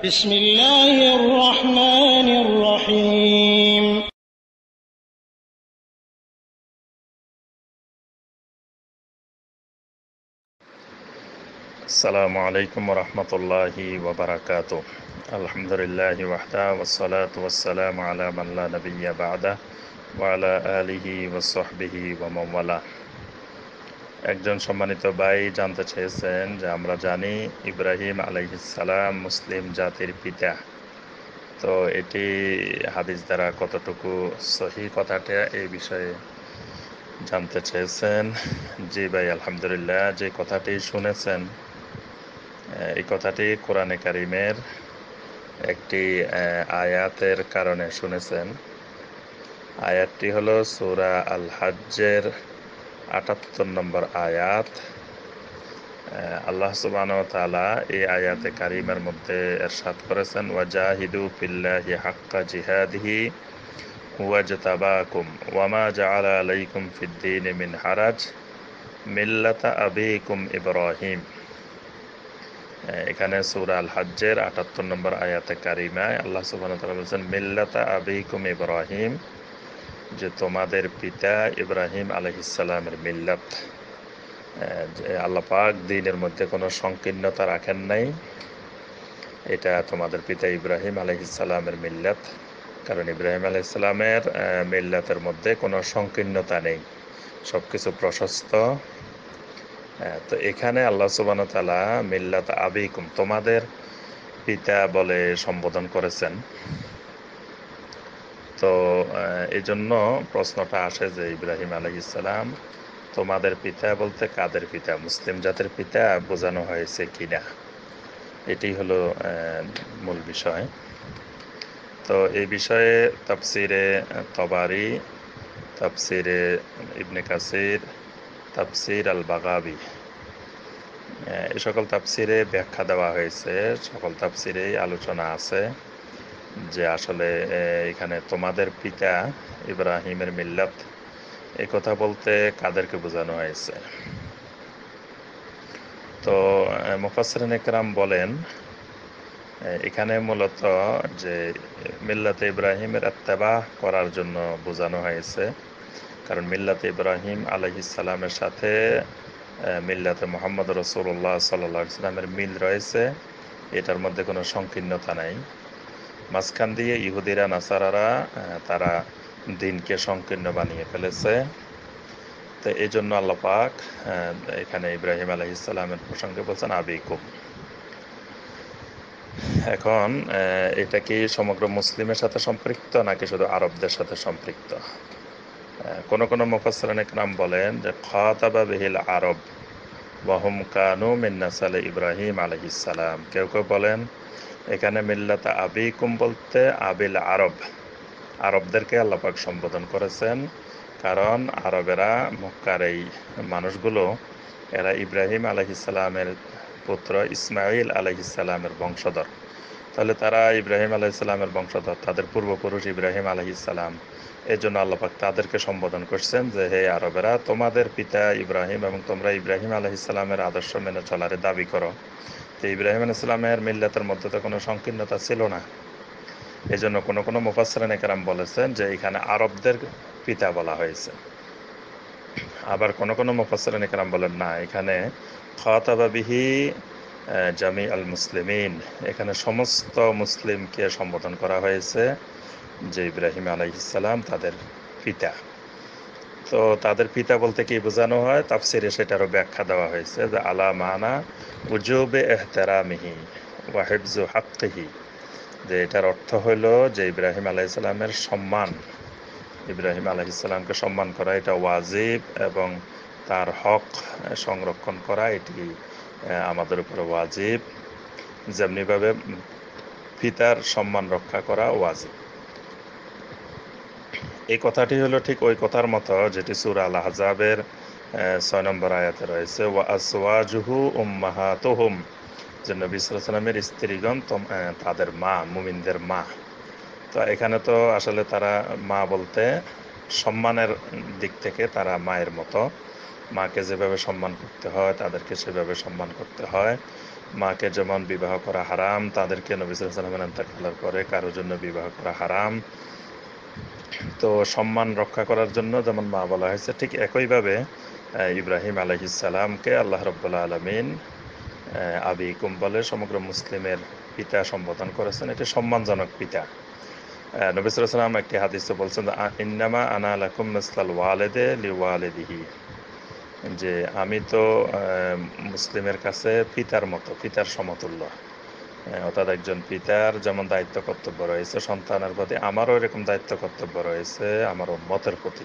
بسم الله الرحمن الرحيم. السلام عليكم ورحمة الله وبركاته. الحمد لله وحده والصلاة والسلام على من لا نبي بعده وعلى آله وصحبه ومن والاه. একজন সম্মানিত ভাই জানতে চেয়েছেন যে আমরা জানি ইব্রাহিম আলাইহিসসালাম মুসলিম জাতির পিতা। তো এটি হাদিস দ্বারা কতটুকু সহি কথাটা এই বিষয়ে জানতে চেয়েছেন? জি ভাই, আলহামদুলিল্লাহ, যে কথাটি শুনেছেন এই কথাটি কোরআনে কারিমের একটি আয়াতের কারণে শুনেছেন। আয়াতটি হলো সুরা আল হাজ্জের আটাত্তর নম্বর আয়াত। আল্লাহ সুবান এই আয়াতে কারিমের মধ্যে এরশাদ করেছেন, ওয়াজাহিদু ফিল্লাহি হাক্কা জিহাদিহি ওয়াজতাবাকুম ওয়ামা জাআলা আলাইকুম ফিদ্দিন মিন হারাজ মিল্লাতা আবিকুম ইব্রাহিম। এখানে সূরা আল হাজ্জের আটাত্তর নম্বর আয়াতে কারিমায় আল্লাহ সুবহানাহু ওয়া তাআলা মিল্লাতা আবিকুম ইব্রাহিম। যে তোমাদের পিতা ইব্রাহিম আলহিসাল্লামের মিল্লাত আল্লাহ পাক দিনের মধ্যে কোনো সংকীর্ণতা রাখেন নাই। এটা তোমাদের পিতা ইব্রাহিম আলহিসাল্লামের মিল্লাত, কারণ ইব্রাহিম আলহিসাল্লামের মিল্লাতের মধ্যে কোনো সংকীর্ণতা নেই সব কিছু প্রশস্ত তো এখানে আল্লাহ সুবানতালা মিল্লাত আবিকুম, তোমাদের পিতা বলে সম্বোধন করেছেন। তো এই জন্য প্রশ্নটা আসে যে ইব্রাহিম আলহিসাল্লাম তোমাদের পিতা বলতে কাদের পিতা? মুসলিম জাতের পিতা বোঝানো হয়েছে কিনা? এটি হলো মূল বিষয়। তো এই বিষয়ে তাফসিরে তবারি, তাফসিরে ইবনে কাসির, তাফসির আল বাগাবি এই সকল তাফসিরে ব্যাখ্যা দেওয়া হয়েছে। সকল তাফসিরেই আলোচনা আছে। যে আসলে এখানে তোমাদের পিতা ইব্রাহিমের মিল্লাত এ কথা বলতে কাদেরকে বোঝানো হয়েছে। তো মুফাসরিন একরাম বলেন এখানে মূলত যে মিল্লাতে ইব্রাহিমের আত্মাবাহ করার জন্য বোঝানো হয়েছে, কারণ মিল্লাতে ইব্রাহিম আলহিসাল্লামের সাথে মিল্লাতে মোহাম্মদ রসুল্লাহ সাল্লা সাল্লামের মিল রয়েছে, এটার মধ্যে কোনো সংকীর্ণতা নাই। মাঝখান দিয়ে ইহুদিরা, নাসারারা তারা দিনকে সংকীর্ণ বানিয়ে ফেলেছে। তো এই জন্য আল্লাপাক এখানে ইব্রাহিম আলহিসাল্লামের প্রসঙ্গে বলছেন, আবিকুম। এখন এটা কি সমগ্র মুসলিমের সাথে সম্পৃক্ত নাকি শুধু আরবদের সাথে সম্পৃক্ত? কোন কোন মুফাসরানিক নাম বলেন যে, খাতাবা বিহিল আরব। ওয়াহুম কানু মিন্নাসালে ইব্রাহিম আলহিসাল্লাম কেউ কেউ বলেন, এখানে মিল্লাতা আবিকুম বলতে আবিল আরব। আরবদেরকে আল্লাপাক সম্বোধন করেছেন, কারণ আরবেরা মক্কার এই মানুষগুলো, এরা ইব্রাহিম আলহিসাল্লামের পুত্র ইসমাইল আলহিসাল্লামের বংশধর। তাহলে তারা ইব্রাহিম আলহিসাল্লামের বংশধর, তাদের পূর্বপুরুষ ইব্রাহিম আলহিসাল্লাম এই জন্য আল্লাপাক তাদেরকে সম্বোধন করছেন যে, হে আরবেরা, তোমাদের পিতা ইব্রাহিম এবং তোমরা ইব্রাহিম আলহিসাল্লামের আদর্শ মেনে চলারে দাবি করো। তো ইব্রাহিম আলাইসাল্লামের মিল্লাতের মধ্যে তো কোনো সংকীর্ণতা ছিল না। এই জন্য কোনো কোনো মুফাসরান একরাম বলেছেন যে, এখানে আরবদের পিতা বলা হয়েছে। আবার কোনো কোনো মুফাসরান একরাম বলেন, না, এখানে খাতাবাবিহি জামি আল মুসলিমিন। এখানে সমস্ত মুসলিমকে সম্বোধন করা হয়েছে। যে ইব্রাহিম আলাইসাল্লাম তাদের পিতা। তো তাদের পিতা বলতে কি বোঝানো হয়? তাফসিরে সেটারও ব্যাখ্যা দেওয়া হয়েছে যে, আলা মানা উজুবে এহতেরামিহি ওয়াহেবজু হাক্কিহি। যে এটার অর্থ হইল যে ইব্রাহিম আলাইসাল্লামের সম্মান। ইব্রাহিম আলাইসাল্লামকে সম্মান করা, এটা ওয়াজিব এবং তার হক সংরক্ষণ করা, এটি আমাদের উপরে ওয়াজিব। যেমনিভাবে পিতার সম্মান রক্ষা করা ওয়াজিব। এই কথাটি হলো ঠিক ওই কথার মতো যেটি সুর আল আহজাবের ছয় নম্বর আয়াতে রয়েছে ওয়াজুহু উম্মাহাতুহুম যে নবী সাল্লামের স্ত্রীগণ তাদের মা, মুমিনদের মা। তো এখানে তো আসলে তারা মা বলতে সম্মানের দিক থেকে তারা মায়ের মতো। মাকে যেভাবে সম্মান করতে হয়, তাদেরকে সেভাবে সম্মান করতে হয়। মাকে যেমন বিবাহ করা হারাম, তাদেরকে নবী সাল্লামের আন্তাকালার পরে কারও জন্য বিবাহ করা হারাম। তো সম্মান রক্ষা করার জন্য যেমন মা বলা হয়েছে, ঠিক একইভাবে ইব্রাহিম আলহিসাল্লামকে আল্লাহ রব্বুল্লা আলমিন আবি কুম্বলে সমগ্র মুসলিমের পিতা সম্বোধন করেছেন। এটি সম্মানজনক পিতা। নবী সাল্লাম একটি হাদিসে বলছেন "আ- ইন্নামা আনা লাকুম মিসলাল ওয়ালেদে লি ওয়ালেদিহি যে, আমি তো মুসলিমের কাছে পিতার মতো, পিতার সমতুল্য। অর্থাৎ একজন পিতার যেমন দায়িত্ব কর্তব্য রয়েছে, সন্তানের প্রতি আমারও এরকম দায়িত্ব কর্তব্য রয়েছে আমার মতের প্রতি।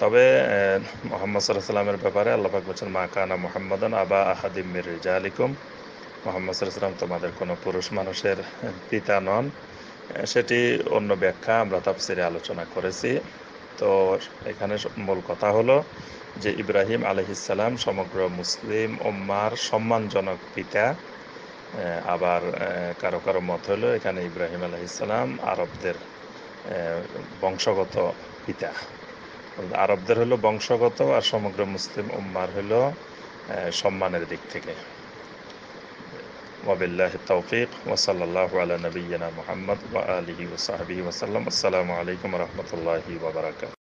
তবে মোহাম্মদ সাল্লাহ সাল্লামের ব্যাপারে আল্লাহাক বলছেন, মা কানা মোহাম্মদন আবা আহাদিম মির রিজালিকুম। মোহাম্মদ সাল্লাহ সাল্লাম তোমাদের কোনো পুরুষ মানুষের পিতা নন। সেটি অন্য ব্যাখ্যা, আমরা তাফসিরে আলোচনা করেছি। তো এখানে মূল কথা হলো যে, ইব্রাহিম আলহিসাল্লাম সমগ্র মুসলিম উম্মার সম্মানজনক পিতা আবার আহ, কারো কারো মত হলো এখানে ইব্রাহিম আলহিসাল্লাম আরবদের আহ, বংশগত পিতা আরবদের হলো বংশগত আর সমগ্র মুসলিম উম্মার হলো আহ, সম্মানের দিক থেকে وبالله التوفيق وصلى الله على نبينا محمد وآله وصحبه وسلم السلام عليكم ورحمة الله وبركاته